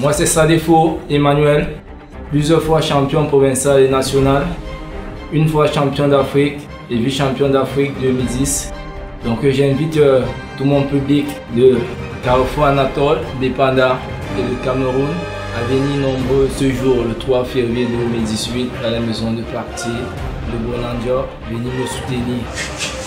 Moi, c'est Sadefo Emmanuel, plusieurs fois champion provincial et national, une fois champion d'Afrique et vice-champion d'Afrique 2010. Donc, euh, j'invite euh, tout mon public de Carrefour Anatole, des Panda et de Cameroun à venir nombreux ce jour, le 3 février 2018, à la maison de partie de Bonandia. Venez me soutenir.